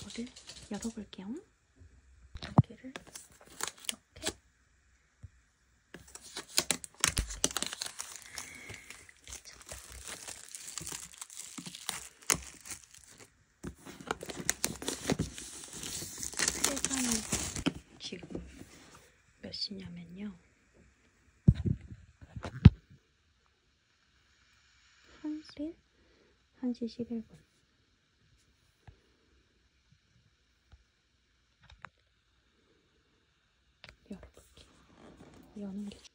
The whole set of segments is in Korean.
이거를 열어볼게요. 여기를 이렇게 시간이 지금 몇 시냐면요. 1시? 1시 11분. 열어볼게요. 여는 게 중-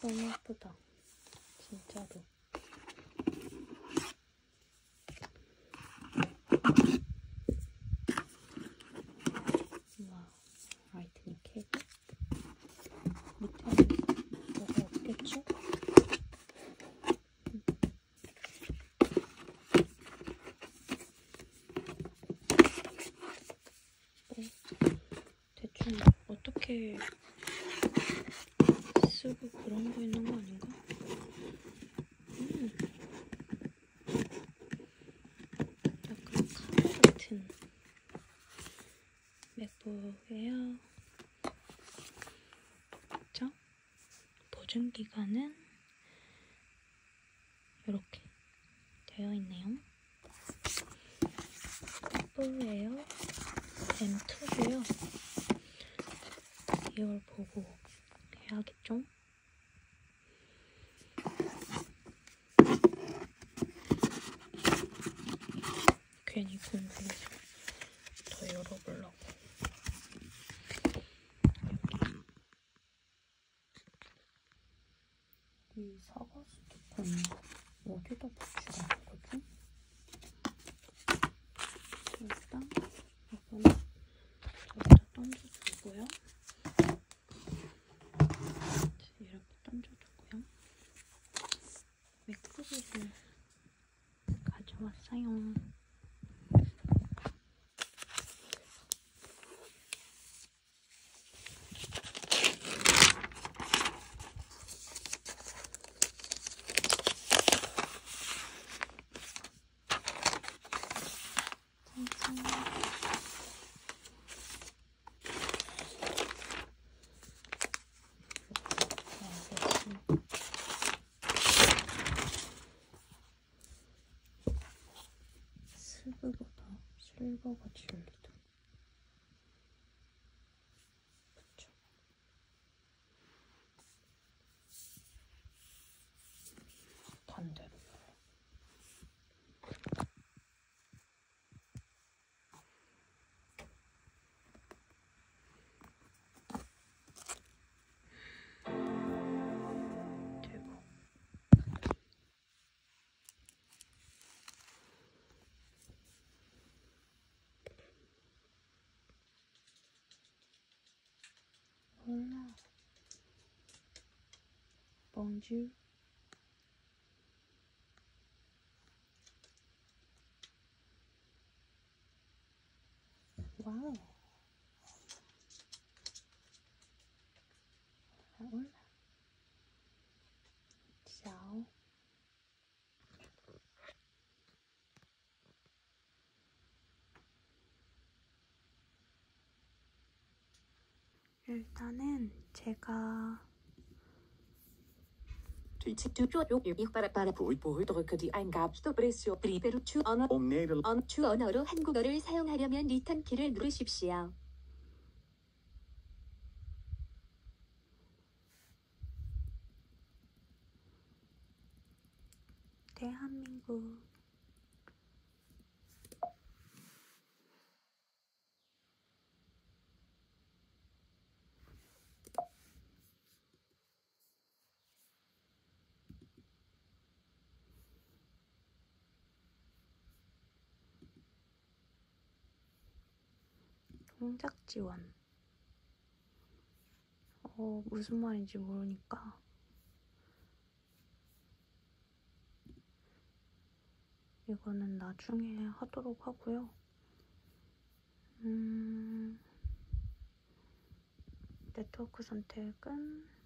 너무 예쁘다. 진짜로. 와, 라이트닝 케이블. 밑에는 뭐가 없겠죠? 음. 뭐, 대충 어떻게 쓰고 그런 거 있는 거 아닌가? 음. 약간 카드 같은 맥북이에요. 자, 보증 기간은 이렇게 되어 있네요. 맥북에요. M2고요. 이걸 보고 해야겠죠? 괜히 궁금해서 더 열어보려고. 이 사과 스티커는 어디다 붙이라는 거지? 일단 이거는 저기다 던져주고요. 이렇게 던져주고요. 맥북이를 가져왔어요. 짠짠. 알겠습니다. 슬그보다 실버가 질리 몰라. bonjour. 와우. 올라. 샤오. 일단은 제가 언어 언어로 한국어를 사용하려면 리턴 키를 누르십시오. 대한민국 동작 지원. 어, 무슨 말인지 모르니까 이거는 나중에 하도록 하고요. 음, 네트워크 선택은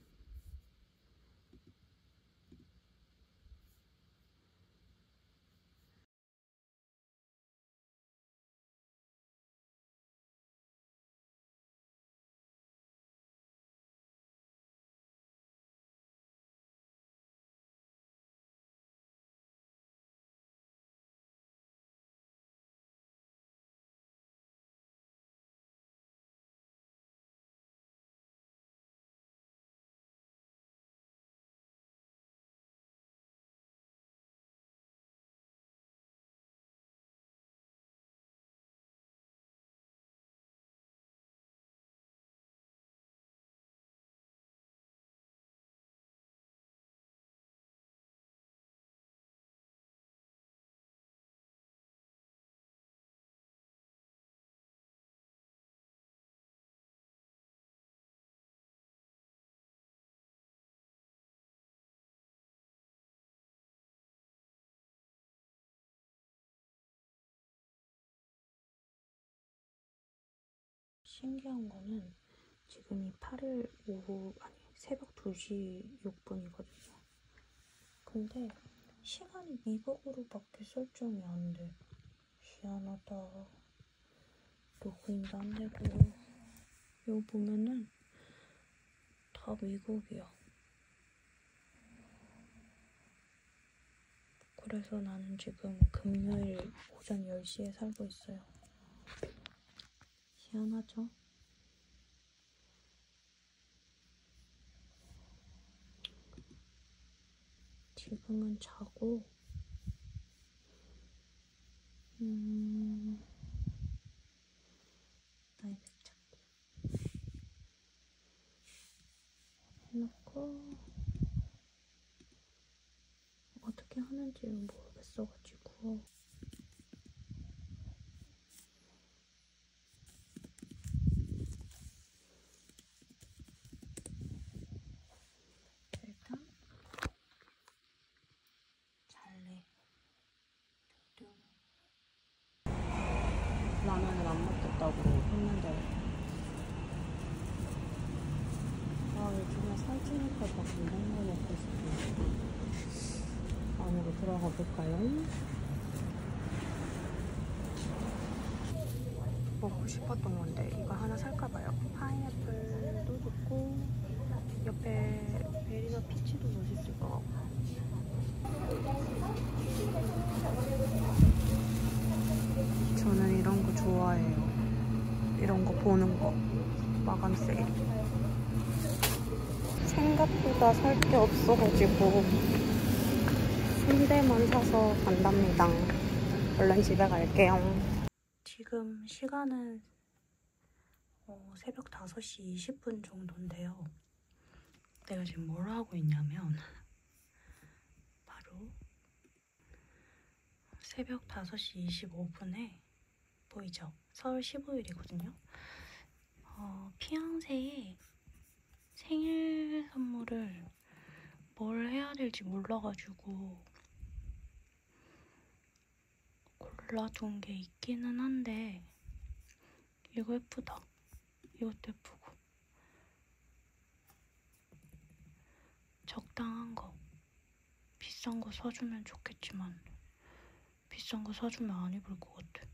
신기한 거는 지금이 8일 오후 아니 새벽 2시 6분이거든요. 근데 시간이 미국으로 밖에 설정이 안 돼. 희한하다. 로그인도 안 되고 여기 보면은 다 미국이야. 그래서 나는 지금 금요일 오전 10시에 살고 있어요. 희한하죠? 지금은 자고, 음, 나의 백작기 해놓고, 어떻게 하는지는 모르겠어가지고, 일단 잘래. 뚱. 라면을 안 먹겠다고 했는데 아 요즘에 살찌니까 막 이런 거 먹고 싶어 안으로 들어가 볼까요? 먹고 싶었던 건데 이거 하나 살까 봐요. 파인애플도 좋고 옆에 베리나 피치도 맛있을 것 같고. 저는 이런 거 좋아해요. 이런 거 마감 세일. 생각보다 살 게 없어가지고 순대만 사서 간답니다. 얼른 집에 갈게요. 지금 시간은 어, 새벽 5시 20분 정도인데요. 내가 지금 뭘 하고 있냐면 바로 새벽 5시 25분에 보이죠? 서울 15일이거든요. 어, 피앙새의 생일 선물을 뭘 해야 될지 몰라가지고 골라둔 게 있기는 한데 이거 예쁘다. 이것도 예쁘고 적당한 거 비싼 거 사주면 좋겠지만 비싼 거 사주면 안 입을 것 같아.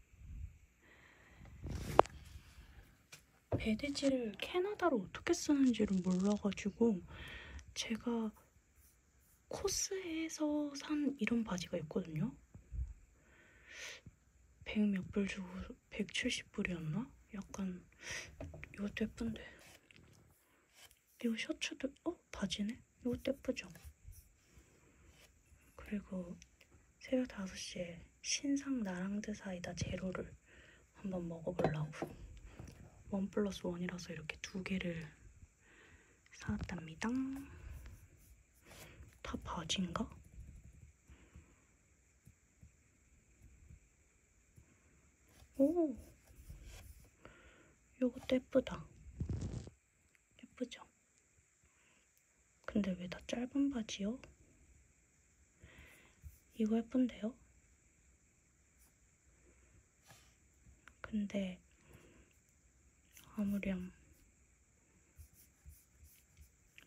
배대지를 캐나다로 어떻게 쓰는지를 몰라가지고 제가 코스에서 산 이런 바지가 있거든요. 100 몇 불 주고 170불이었나? 약간 이것도 예쁜데 이거 셔츠도 어? 바지네? 이것도 예쁘죠? 그리고 새벽 5시에 신상 나랑드 사이다 제로를 한번 먹어보려고 원 플러스 원이라서 이렇게 두 개를 사왔답니다 다 바지인가? 오 요것도 예쁘다 예쁘죠? 근데 왜 다 짧은 바지요? 이거 예쁜데요? 근데 아무렴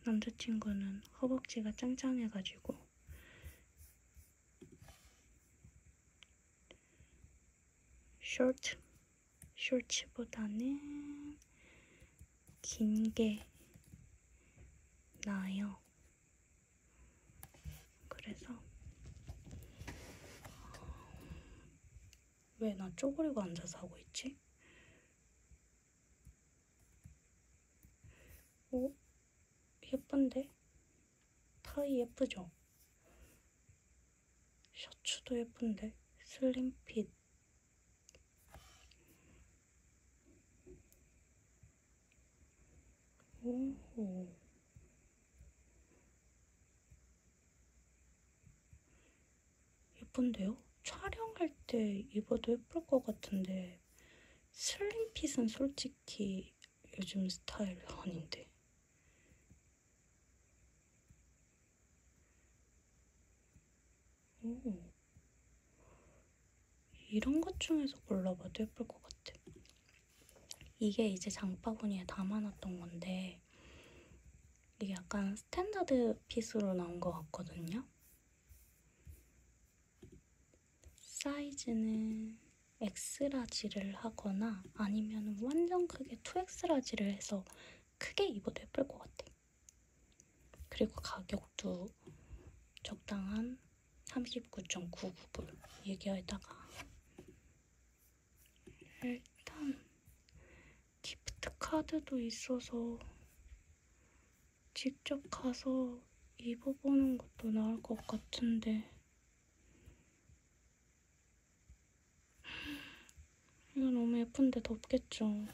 남자친구는 허벅지가 짱짱해가지고 셔츠 셔츠보다는 긴 게 나아요. 그래서 왜 나 쪼그리고 앉아서 하고 있지? 오, 예쁜데? 타이 예쁘죠? 셔츠도 예쁜데? 슬림핏. 오. 예쁜데요? 촬영할 때 입어도 예쁠 것 같은데 슬림핏은 솔직히 요즘 스타일 아닌데 오 이런 것 중에서 골라봐도 예쁠 것 같아 이게 이제 장바구니에 담아놨던 건데 이게 약간 standard fit으로 나온 것 같거든요 사이즈는 X large를 하거나 아니면 완전 크게 2X large를 해서 크게 입어도 예쁠 것 같아. 그리고 가격도 적당한 39.99불. 여기에다가 일단 기프트 카드도 있어서 직접 가서 입어보는 것도 나을 것 같은데 이거 너무 예쁜데 덥겠죠?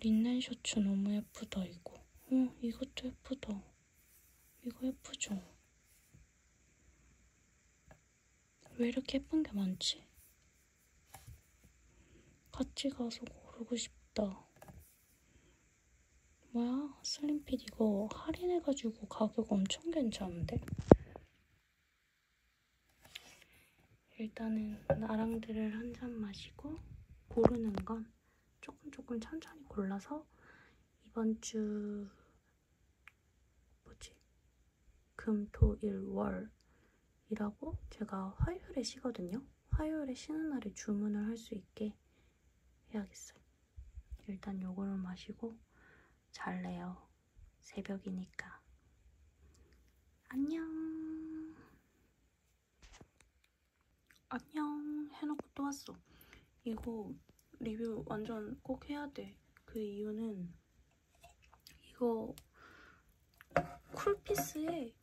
린넨 셔츠 너무 예쁘다 이거. 어 이것도 예쁘다. 이거 예쁘죠? 왜 이렇게 예쁜 게 많지? 같이 가서 고르고 싶다. 뭐야 슬림핏 이거 할인해가지고 가격 엄청 괜찮은데? 일단은 나랑들을 한 잔 마시고 고르는 건 조금 조금 천천히 골라서 이번 주 뭐지 금 토 일 월이라고 제가 화요일에 쉬거든요. 화요일에 쉬는 날에 주문을 할 수 있게 해야겠어요. 일단 요거를 마시고 잘래요. 새벽이니까. 안녕. 안녕 해놓고 또 왔어. 이거 리뷰 완전 꼭 해야 돼. 그 이유는 이거 쿨피스의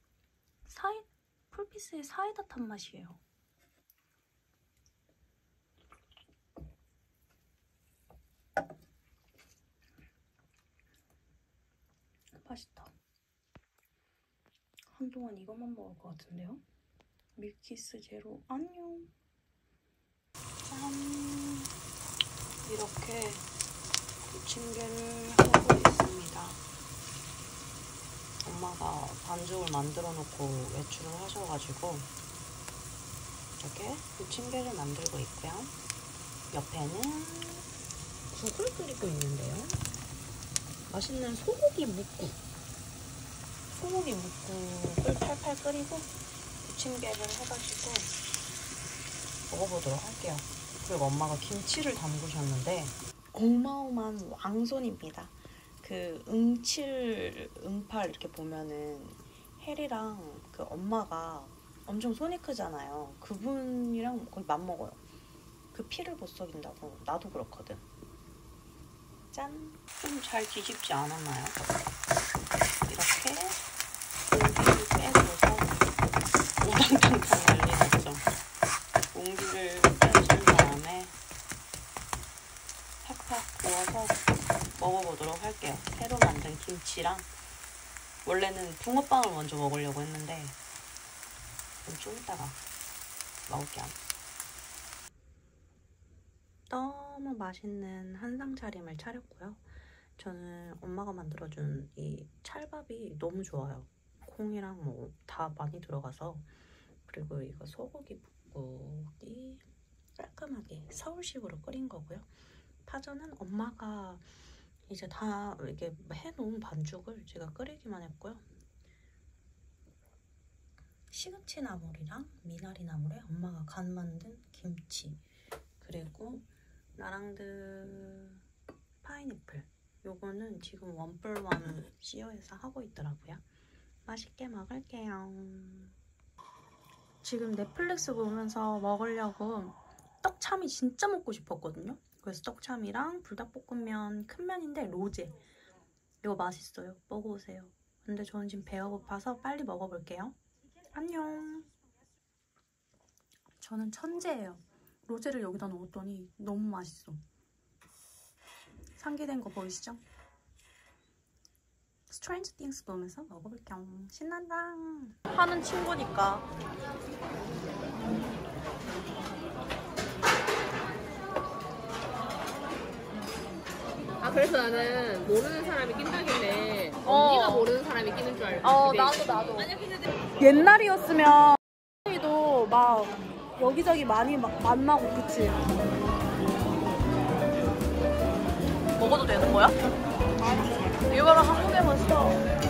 사이 쿨피스의 사이다 탄 맛이에요. 맛있다. 한동안 이것만 먹을 것 같은데요? 밀키스 제로 안녕. 짠. 이렇게 부침개를 하고 있습니다. 엄마가 반죽을 만들어 놓고 외출을 하셔가지고 이렇게 부침개를 만들고 있고요. 옆에는 국을 끓이고 있는데요. 맛있는 소고기 묵국. 소고기 묵국을 팔팔 끓이고 부침개를 해가지고 먹어보도록 할게요. 그리고 엄마가 김치를 담그셨는데 어마어마한 왕손입니다. 그 응칠, 응팔 이렇게 보면은 혜리랑 그 엄마가 엄청 손이 크잖아요. 그분이랑 거의 맞먹어요. 그 피를 못 속인다고 나도 그렇거든. 짠! 좀 잘 뒤집지 않았나요? 이렇게 공기를 빼줘서 우당탕탕 난리 났죠. 공기를 빼준 다음에 팍팍 구워서 먹어보도록 할게요. 새로 만든 김치랑 원래는 붕어빵을 먼저 먹으려고 했는데 좀 이따가 먹을게요. 너무 맛있는 한상 차림을 차렸고요. 저는 엄마가 만들어준 이 찰밥이 너무 좋아요. 콩이랑 뭐 다 많이 들어가서 그리고 이거 소고기 볶고기 깔끔하게 서울식으로 끓인 거고요. 파전은 엄마가 이제 다 이렇게 해놓은 반죽을 제가 끓이기만 했고요. 시금치 나물이랑 미나리 나물에 엄마가 간 만든 김치 그리고 나랑드 파인애플 요거는 지금 원뿔원 시어에서 하고 있더라고요. 맛있게 먹을게요. 지금 넷플릭스 보면서 먹으려고 떡참이 진짜 먹고 싶었거든요. 그래서 떡참이랑 불닭볶음면 큰 면인데 로제 이거 맛있어요. 먹어보세요. 근데 저는 지금 배가 고파서 빨리 먹어볼게요. 안녕. 저는 천재예요. 로제를 여기다 넣었더니 너무 맛있어. 상기된 거 보이시죠? 스트레인지 띵스 보면서 먹어볼게요. 신난다. 하는 친구니까. 아 그래서 나는 모르는 사람이 낀다길래 어. 언니가 모르는 사람이 끼는 줄 알고 어, 나도, 나도. 옛날이었으면 도막 여기저기 많이 막 만나고 그치? 먹어도 되는 거야? 이거랑 한국에만 써.